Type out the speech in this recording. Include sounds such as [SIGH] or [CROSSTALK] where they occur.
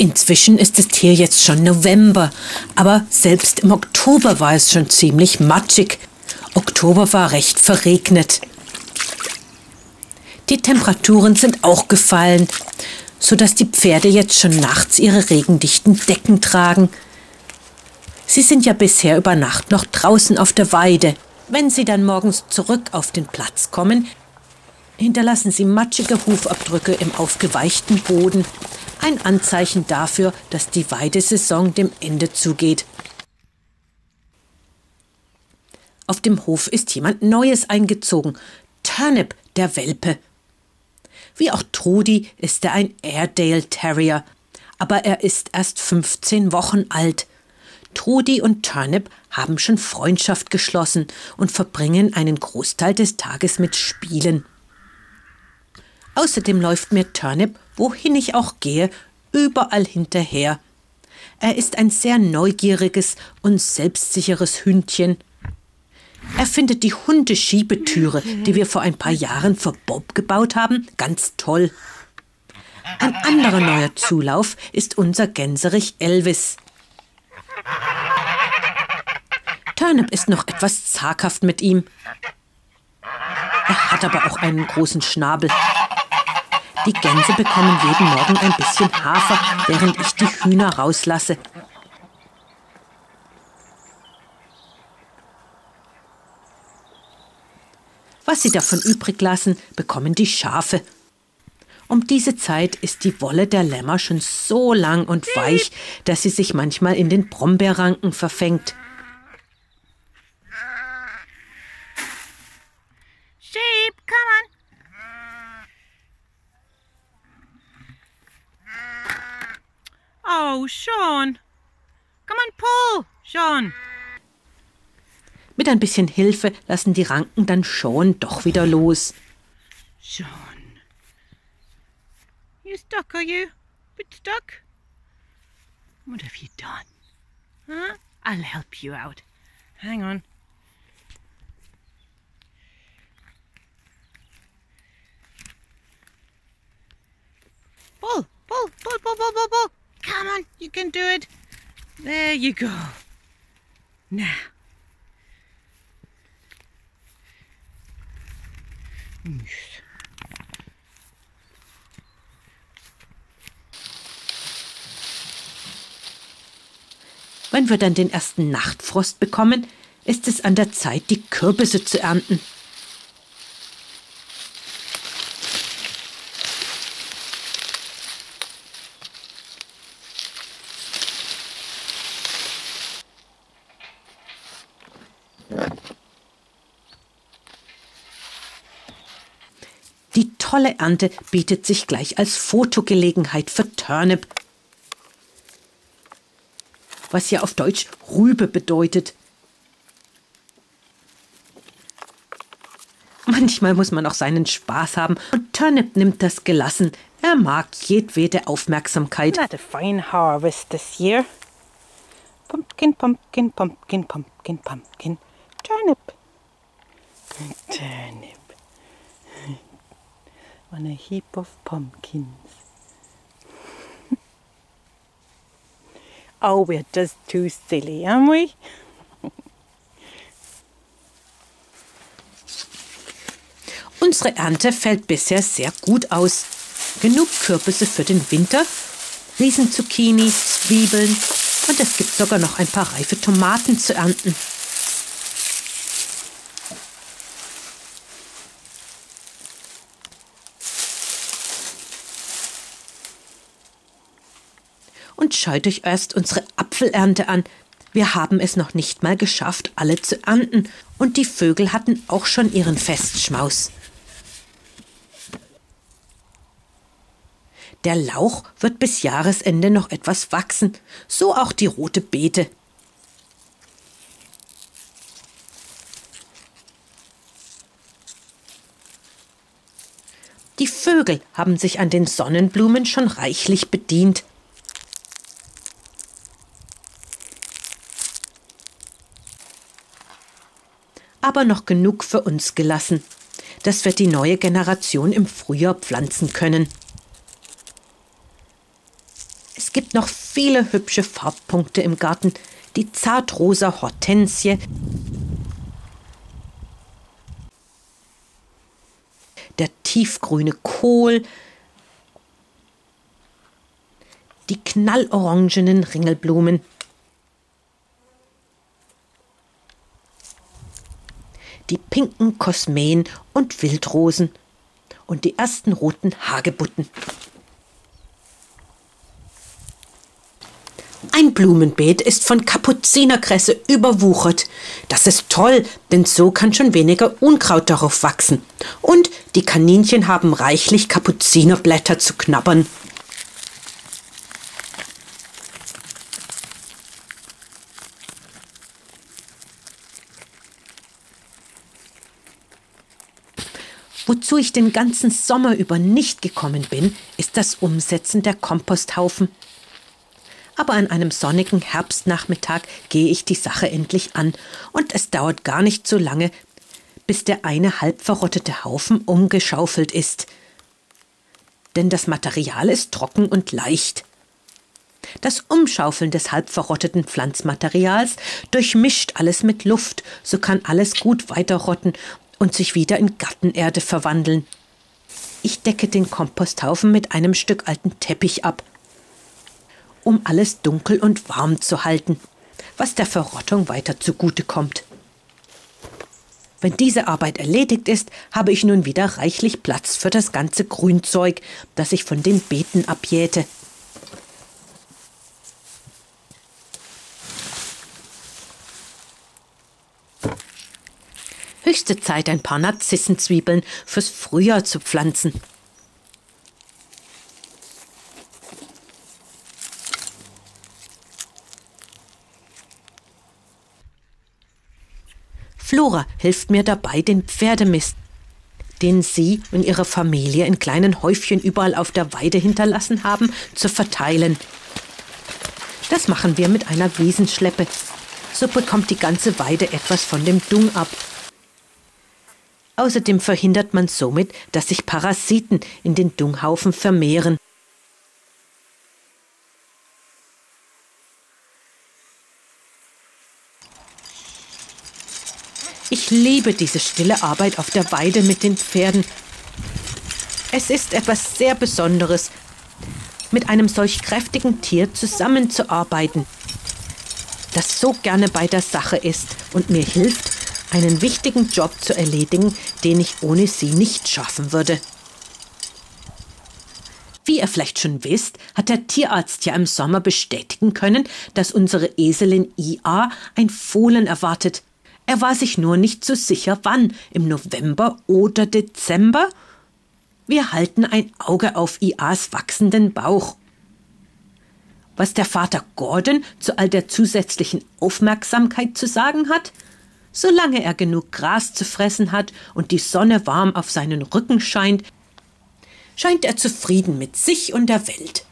Inzwischen ist es hier jetzt schon November, aber selbst im Oktober war es schon ziemlich matschig. Oktober war recht verregnet. Die Temperaturen sind auch gefallen, sodass die Pferde jetzt schon nachts ihre regendichten Decken tragen. Sie sind ja bisher über Nacht noch draußen auf der Weide. Wenn sie dann morgens zurück auf den Platz kommen, hinterlassen sie matschige Hufabdrücke im aufgeweichten Boden. Ein Anzeichen dafür, dass die Weidesaison dem Ende zugeht. Auf dem Hof ist jemand Neues eingezogen. Turnip, der Welpe. Wie auch Trudi ist er ein Airedale Terrier, aber er ist erst 15 Wochen alt. Trudi und Turnip haben schon Freundschaft geschlossen und verbringen einen Großteil des Tages mit Spielen. Außerdem läuft mir Turnip, wohin ich auch gehe, überall hinterher. Er ist ein sehr neugieriges und selbstsicheres Hündchen. Er findet die Hundeschiebetüre, die wir vor ein paar Jahren für Bob gebaut haben, ganz toll. Ein anderer neuer Zulauf ist unser Gänserich Elvis. Turnip ist noch etwas zaghaft mit ihm. Er hat aber auch einen großen Schnabel. Die Gänse bekommen jeden Morgen ein bisschen Hafer, während ich die Hühner rauslasse. Was sie davon übrig lassen, bekommen die Schafe. Um diese Zeit ist die Wolle der Lämmer schon so lang und weich, dass sie sich manchmal in den Brombeerranken verfängt. Sheep, come on. Oh, Sean. Come on, pull, Sean. Mit ein bisschen Hilfe lassen die Ranken dann Sean doch wieder los. Sean. You stuck, are you? Bit stuck? What have you done? Huh? I'll help you out. Hang on. Pull, pull, pull, pull, pull, pull, pull. Come on, you can do it. There you go. Now. Wenn wir dann den ersten Nachtfrost bekommen, ist es an der Zeit, die Kürbisse zu ernten. Die tolle Ernte bietet sich gleich als Fotogelegenheit für Turnip, was ja auf Deutsch Rübe bedeutet. Manchmal muss man auch seinen Spaß haben und Turnip nimmt das gelassen. Er mag jedwede Aufmerksamkeit. Not a fine harvest this year. Pumpkin, pumpkin, pumpkin, pumpkin, pumpkin. Turnip. Turnip. On a heap of pumpkins. [LAUGHS] oh, we're just too silly, aren't we? Unsere Ernte fällt bisher sehr gut aus. Genug Kürbisse für den Winter, Riesenzucchini, Zwiebeln und es gibt sogar noch ein paar reife Tomaten zu ernten. Und schaut euch erst unsere Apfelernte an. Wir haben es noch nicht mal geschafft, alle zu ernten. Und die Vögel hatten auch schon ihren Festschmaus. Der Lauch wird bis Jahresende noch etwas wachsen, so auch die rote Beete. Die Vögel haben sich an den Sonnenblumen schon reichlich bedient. Aber noch genug für uns gelassen, dass wir die neue Generation im Frühjahr pflanzen können. Es gibt noch viele hübsche Farbpunkte im Garten. Die zartrosa Hortensie, der tiefgrüne Kohl, die knallorangenen Ringelblumen, die pinken Kosmeen und Wildrosen und die ersten roten Hagebutten. Ein Blumenbeet ist von Kapuzinerkresse überwuchert. Das ist toll, denn so kann schon weniger Unkraut darauf wachsen. Und die Kaninchen haben reichlich Kapuzinerblätter zu knabbern. Wozu ich den ganzen Sommer über nicht gekommen bin, ist das Umsetzen der Komposthaufen. Aber an einem sonnigen Herbstnachmittag gehe ich die Sache endlich an, und es dauert gar nicht so lange, bis der eine halb verrottete Haufen umgeschaufelt ist. Denn das Material ist trocken und leicht. Das Umschaufeln des halb verrotteten Pflanzmaterials durchmischt alles mit Luft, so kann alles gut weiterrotten und sich wieder in Gartenerde verwandeln. Ich decke den Komposthaufen mit einem Stück alten Teppich ab, um alles dunkel und warm zu halten, was der Verrottung weiter zugute kommt. Wenn diese Arbeit erledigt ist, habe ich nun wieder reichlich Platz für das ganze Grünzeug, das ich von den Beeten abjäte. Höchste Zeit, ein paar Narzissenzwiebeln fürs Frühjahr zu pflanzen. Flora hilft mir dabei, den Pferdemist, den sie und ihre Familie in kleinen Häufchen überall auf der Weide hinterlassen haben, zu verteilen. Das machen wir mit einer Wiesenschleppe. So bekommt die ganze Weide etwas von dem Dung ab. Außerdem verhindert man somit, dass sich Parasiten in den Dunghaufen vermehren. Ich liebe diese stille Arbeit auf der Weide mit den Pferden. Es ist etwas sehr Besonderes, mit einem solch kräftigen Tier zusammenzuarbeiten, das so gerne bei der Sache ist und mir hilft, einen wichtigen Job zu erledigen, den ich ohne sie nicht schaffen würde. Wie ihr vielleicht schon wisst, hat der Tierarzt ja im Sommer bestätigen können, dass unsere Eselin IA ein Fohlen erwartet. Er war sich nur nicht so sicher, wann, im November oder Dezember. Wir halten ein Auge auf IAs wachsenden Bauch. Was der Vater Gordon zu all der zusätzlichen Aufmerksamkeit zu sagen hat? Solange er genug Gras zu fressen hat und die Sonne warm auf seinen Rücken scheint, scheint er zufrieden mit sich und der Welt.